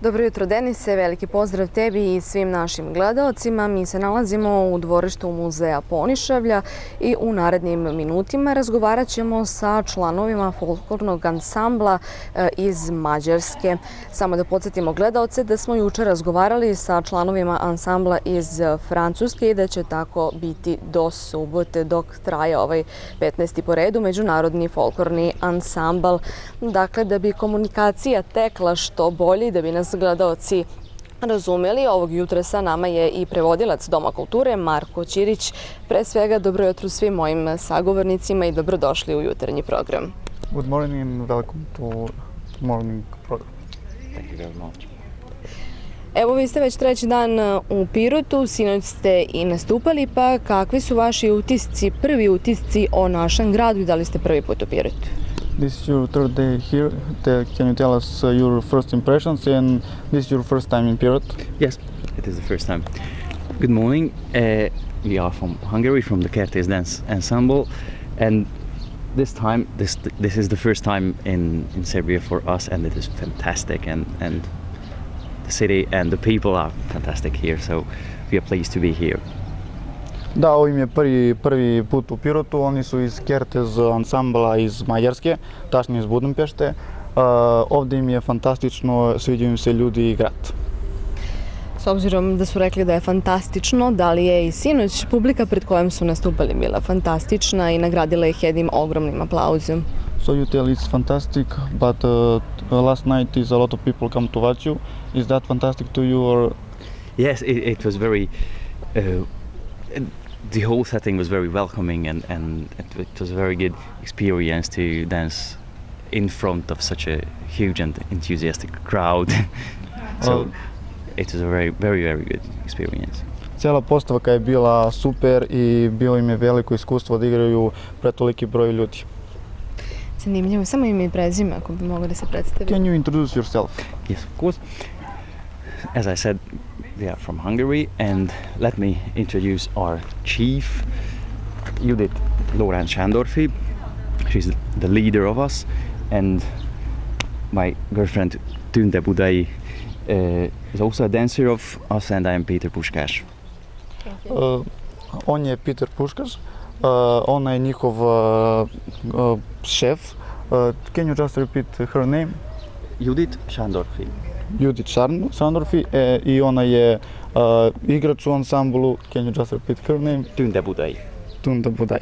Dobro jutro Denise, veliki pozdrav tebi i svim našim gledalcima. Mi se nalazimo u dvorištu muzeja Ponišavlja i u narednim minutima razgovarat ćemo sa članovima folklornog ansambla e, iz Mađarske. Samo da podsjetimo gledalce da smo juče razgovarali sa članovima ansambla iz Francuske i da će tako biti do subote dok traje ovaj 15. po redu Međunarodni folklorni ansambl. Dakle, da bi komunikacija tekla što bolje i da bi nas gledaoci razumeli. Ovog jutra sa nama je i prevodilac Doma kulture Marko Ćirić. Pre svega, dobro jutro svim mojim sagovornicima i dobrodošli u jutarnji program. Good morning and welcome to morning program. Thank you very much. Evo, vi ste već treći dan u Pirotu, sinoć ste i nastupali, pa kakvi su vaši utisci, prvi utisci o našem gradu i da li ste prvi put u Pirotu? This is your third day here. Can you tell us uh, your first impressions and this is your first time in Pirot? Yes, it is the first time. Good morning. Uh, we are from Hungary, from the Kertész Dance Ensemble, and this time, this this is the first time in, in Serbia for us, and it is fantastic. And and the city and the people are fantastic here, so we are pleased to be here. Da, ovo im je prvi, prvi put u Pirotu, oni su iz Kertez ansambla iz Mađarske, tačnije iz Budimpešte. Uh, ovde im je fantastično, sviđaju im se ljudi i grad. S obzirom da su rekli da je fantastično, da li je i sinoć publika pred kojom su nastupali bila fantastična i nagradila ih jednim ogromnim aplauzom? So you tell it's fantastic, but uh, last night is a lot of people come to watch you. Is that fantastic to you or Yes, it, it was very. Uh, the whole setting was very welcoming, and and it, it was a very good experience to dance in front of such a huge and enthusiastic crowd. so Oh. it was a very, very, very good experience. Cijela postavka je bila super i bilo im je veliko iskustvo da igraju pred toliki broj ljudi. Zanimljivo, samo ime i prezime ako bi mogli da se predstaviti. Can you introduce yourself? Yes, of course. As I said, we are from Hungary, and let me introduce our chief, Judith Lorenz Sándorfi. She's the leader of us, and my girlfriend Tunde Budai uh, is also a dancer of us, and I am Peter Pushkash. Uh, on je Peter Puškaš, uh, ona je njihov uh, uh, šef. Uh, can you just repeat her name? Judith Sándorfi. Judith Šarn- Sandorfi e, i ona je uh, igrač u ansamblu. Can you just repeat her name? Tunde Budai. Tunda Budaj.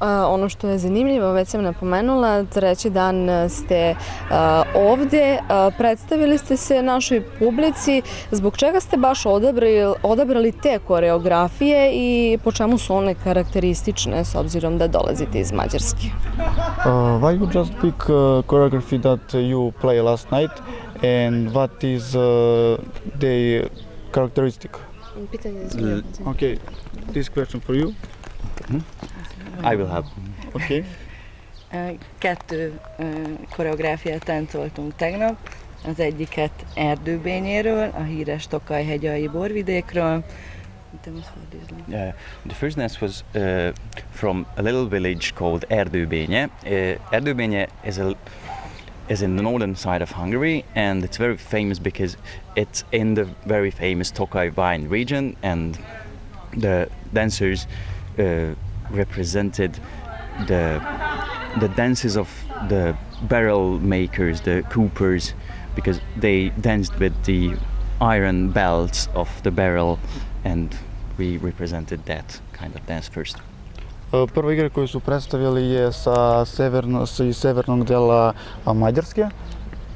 A, ono što je zanimljivo, već sam napomenula, treći dan a, ste a, ovde, a, predstavili ste se našoj publici, zbog čega ste baš odabrali, odabrali te koreografije i po čemu su one karakteristične s obzirom da dolazite iz Mađarske? Uh, why you just pick uh, choreography that you play last night and what is uh, the characteristic? Okay, this question for you. I will help. Okay. Ö, Kettő ö, koreográfiát táncoltunk tegnap. Az egyiket Erdőbényéről, a híres Tokaj-hegyai borvidékről. Uh, the first dance was uh, from a little village called Erdőbénye. Uh, Erdőbénye is a is in the northern side of Hungary, and it's very famous because it's in the very famous Tokaj Vine region, and the dancers uh, represented the the dances of the barrel makers, the coopers, because they danced with the iron belts of the barrel, and we represented that kind of dance first. Uh, Prva igra koju su predstavili je sa severno, sa iz severnog dela Mađarske.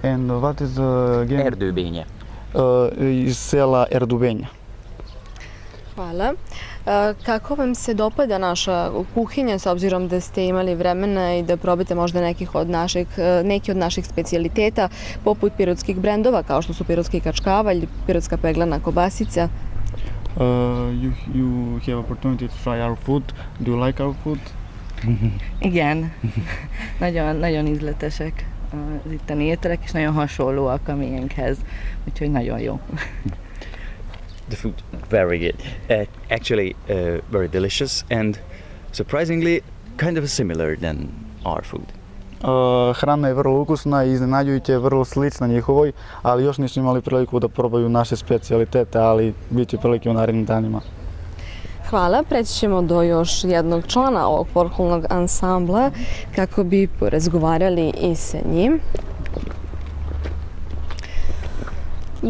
And what is the game? Erdőbénye. Uh, iz sela Erdubenja. Hvala. A, Kako vam se dopada naša kuhinja s obzirom da ste imali vremena i da probate možda nekih od naših, e, neki od naših specijaliteta poput pirotskih brendova kao što su pirotski kačkavalj, pirotska peglana kobasica? Uh, you, you have opportunity to try our food. Do you like our food? Igen, nagyon, nagyon ízletesek az itteni ételek, és nagyon hasonlóak a miénkhez, úgyhogy nagyon jó. The food very good. Uh, actually, uh, very delicious and surprisingly kind of similar than our food. Uh, hrana je vrlo ukusna i iznenađujuće je vrlo slična njihovoj, ali još nisu imali priliku da probaju naše specialitete, ali bit će prilike u narednim danima. Hvala, preći ćemo do još jednog člana ovog folklornog ansambla kako bi porazgovarali i sa njim.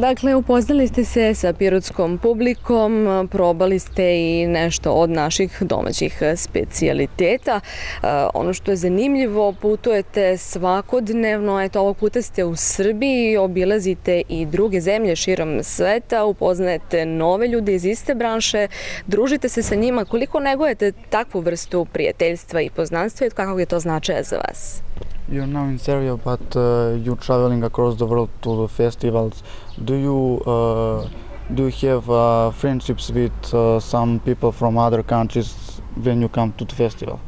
Dakle, upoznali ste se sa pirotskom publikom, probali ste i nešto od naših domaćih specijaliteta. E, ono što je zanimljivo, putujete svakodnevno, eto ovog puta ste u Srbiji, obilazite i druge zemlje širom sveta, upoznajete nove ljude iz iste branše, družite se sa njima. Koliko negujete takvu vrstu prijateljstva i poznanstva i kakvog je to značaja za vas? You're now in Serbia, but uh, you're traveling across the world to the festivals. Do you uh, do you have uh, friendships with uh, some people from other countries when you come to the festival?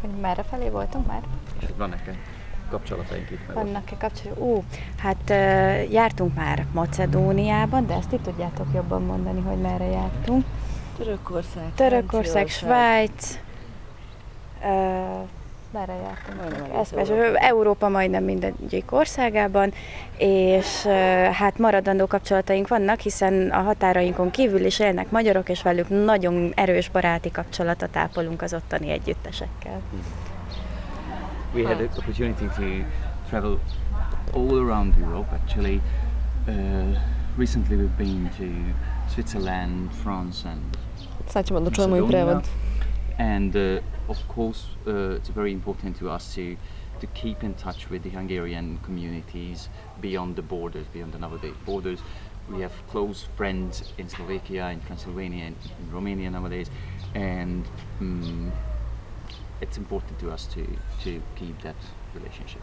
Hogy merre felé voltunk már? Vannak-e kapcsolataink itt? Vannak-e kapcsolat? Ú, hát uh, jártunk már Macedóniában, de ezt ti tudjátok jobban mondani, hogy merre jártunk. Törökország, Törökország. Svájc, uh, merre jártunk? Ez, Európa. Majdnem mindegyik országában, és uh, hát maradandó kapcsolataink vannak, hiszen a határainkon kívül is élnek magyarok, és velük nagyon erős baráti kapcsolatot ápolunk az ottani együttesekkel. We had the opportunity to travel all around Europe actually. Uh, recently we've been to Switzerland, France and Sad ćemo da čujemo i prevod. And uh, of course, uh, it's very important to us to to keep in touch with the Hungarian communities beyond the borders, beyond the nowadays borders. We have close friends in Slovakia, in Transylvania, in, in Romania nowadays, and um, it's important to us to to keep that relationship.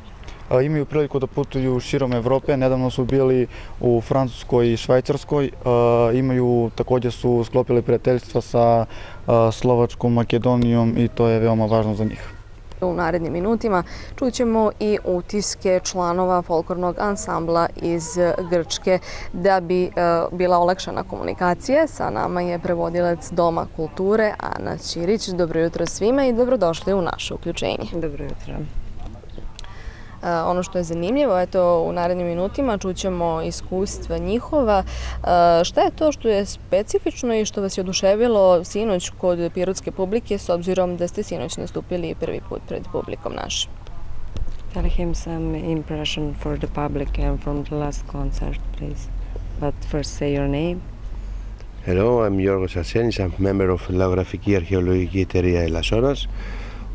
Imaju priliku da putuju širom Evrope, nedavno su bili u Francuskoj i Švajcarskoj, imaju, takođe su sklopili prijateljstva sa Slovačkom, Makedonijom i to je veoma važno za njih. U narednim minutima čućemo i utiske članova folklornog ansambla iz Grčke. Da bi e, bila olakšana komunikacija, sa nama je prevodilac Doma kulture Ana Ćirić. Dobro jutro svima i dobrodošli u naše uključenje. Dobro jutro. Eh, ono što je zanimljivo, eto, u narednim minutima čućemo iskustva njihova. Eh, šta je to što je specifično i što vas je oduševilo sinoć kod pirotske publike s obzirom da ste sinoć nastupili prvi put pred publikom našim? Tell him some impression for the public and from the last concert, please. But first say your name. Hello, I'm Yorgos Arsenis. I'm member of Laura Fiki Archeologica Eteria de.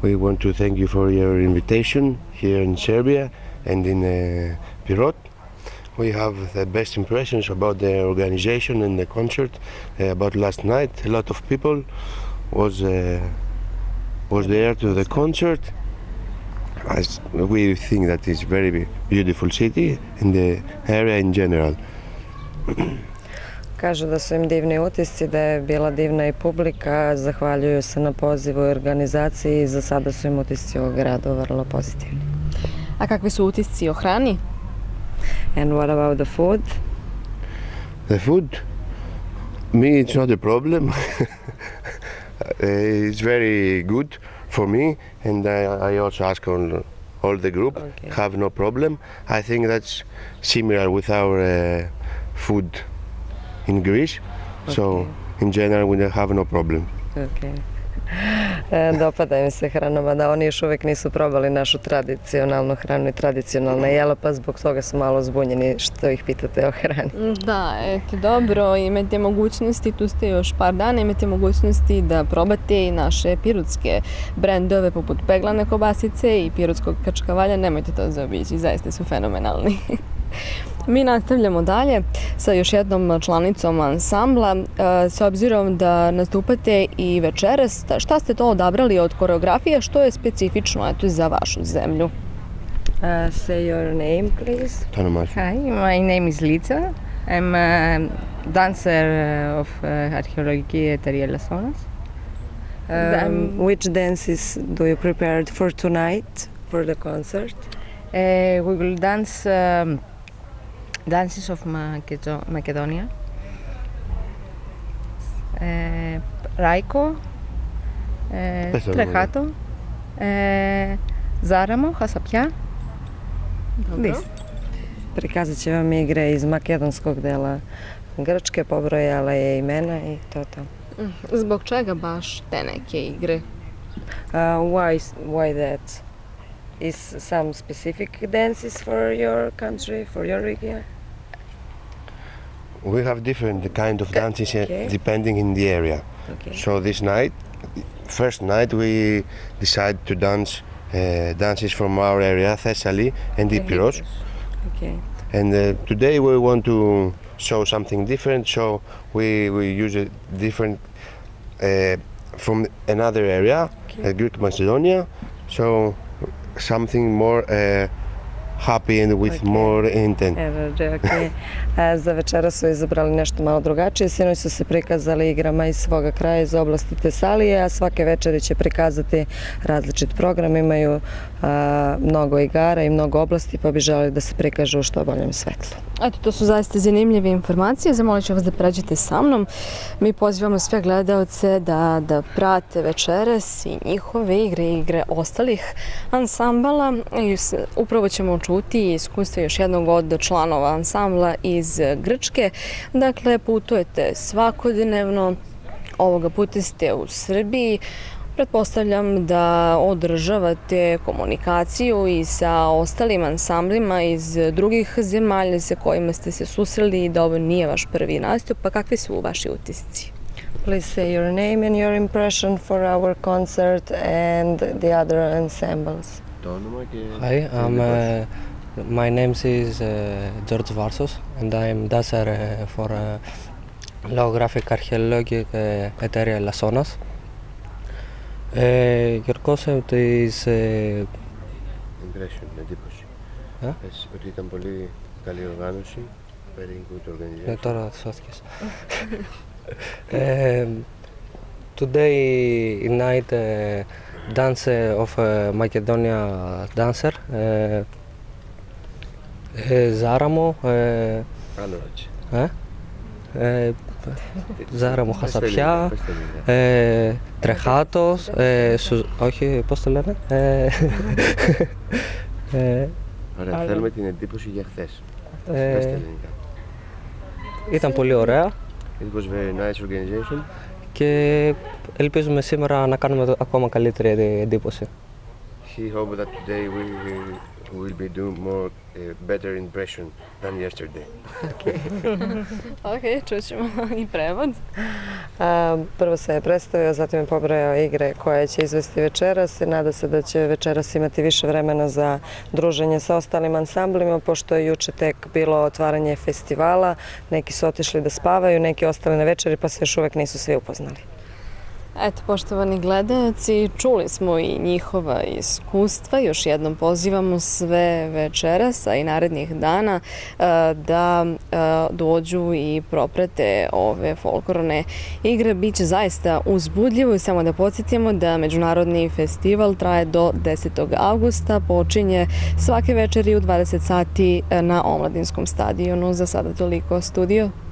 We want to thank you for your invitation here in Serbia and in uh, Pirot. We have the best impressions about the organization and the concert. Uh, about last night, a lot of people was uh, was there to the concert. As we think that it's very beautiful city and the area in general. Kažu da su im divni utisci, da je bila divna i publika, zahvaljuju se na pozivu i organizaciji i za sada su im utisci ovog grada vrlo pozitivni. A kakvi su utisci o hrani? And what about the food? The food, me, it's not a problem. Uh, it's very good for me, and I, I also ask all, all the group Okay. have no problem. I think that's similar with our uh, food in Greece. So Okay. in general, we don't have no problem. Okay. E, Dopada im se hrana, mada oni još uvijek nisu probali našu tradicionalnu hranu i tradicionalne jela, pa zbog toga su malo zbunjeni što ih pitate o hrani. Da, eto, dobro, imate mogućnosti, tu ste još par dana, imate mogućnosti da probate i naše pirotske brendove poput peglane kobasice i pirotskog kačkavalja, nemojte to zaobići, zaista su fenomenalni. Mi nastavljamo dalje sa još jednom članicom ansambla. E, S obzirom da nastupate i večeras, šta- ste to odabrali od koreografije, što je specifično eto, za vašu zemlju? Uh, say your name, please. Hi, my name is Liza. I'm a dancer of uh, Archeologie Etariela Sonas. Um, which dances do you prepared for tonight, for the concert? Uh, we will dance um, dances of Macedo- Macedonia. Uh, Raiko, uh, Πες το, Trejato, uh, Zaramo, Hasapja. Dobro. Prikazat će vam igre iz makedonskog dela Grčke, pobrojala je imena i to je to. Zbog čega baš te neke igre? Uh, why, why that? Is some specific dances for your country, for your region? We have different kind of dances Okay. depending in the area. Okay. So this night, first night, we decide to dance uh, dances from our area, Thessaly and Epirus. Okay. And uh, today we want to show something different. So we, we use a different uh, from another area, uh, Greek Macedonia. So something more uh, happy and with Okay. more intent. Evo, okay. A za večera su izabrali nešto malo drugačije. Sinoć su se prikazali igrama iz svoga kraja, iz oblasti Tesalije, a svake večeri će prikazati različit program. Imaju a, mnogo igara i mnogo oblasti, pa bi želeli da se prikažu u što boljem svetlu. Eto, to su zaista zanimljive informacije. Zamolit ću vas da pređete sa mnom. Mi pozivamo sve gledalce da, da prate večeras i njihove igre i igre ostalih ansambala. I upravo ćemo čuti iskustvo još jednog od članova ansambla iz Grčke. Dakle, putujete svakodnevno, ovoga puta ste u Srbiji. Pretpostavljam da održavate komunikaciju i sa ostalim ansamblima iz drugih zemalja sa kojima ste se susreli i da ovo nije vaš prvi nastup, pa kakvi su vaši utisci? Please say your name and your impression for our concert and the other ensembles. Hi, I'm, uh, my name is uh, George Varsos and I'm dancer uh, for uh, Logographic Archaeologic uh, εταιρεία Lassonas. Uh, your concept is uh, Impression, εντύπωση. Ε? Πες ότι ήταν πολύ καλή οργάνωση, very good organization. Ναι, τώρα σώθηκες. um, today night uh, dance of uh, Macedonia dancer uh, uh, Zaramo uh, Άλλο έτσι. ε, ε, Ζάραμο Πες τα Χασαπιά, ελληνικά, πες τα ελληνικά. ε, Τρεχάτος, ε, Σου- όχι πώς το λένε, ε, ε, Ωραία, άλλο. θέλουμε την εντύπωση για χθες. ε, Πες τα ελληνικά. ήταν πολύ ωραία It was very nice organization. και ελπίζουμε σήμερα να κάνουμε ακόμα καλύτερη εντύπωση. He hoped that today we will, will be doing more uh, better impression than yesterday. Ok, čućemo i prevod. A, prvo se je predstavio, zatim je pobrojao igre koje će izvesti večeras i nada se da će večeras imati više vremena za druženje sa ostalim ansamblima, pošto je juče tek bilo otvaranje festivala, neki su otišli da spavaju, neki ostali na večeri pa se još uvek nisu svi upoznali. Eto, poštovani gledalci, čuli smo i njihova iskustva. Još jednom pozivamo sve večeras, a i narednih dana e, da e, dođu i proprate ove folklorne igre. Biće zaista uzbudljivo i samo da podsjetimo da Međunarodni festival traje do 10. augusta, počinje svake večeri u 20 sati na Omladinskom stadionu. Za sada toliko studio.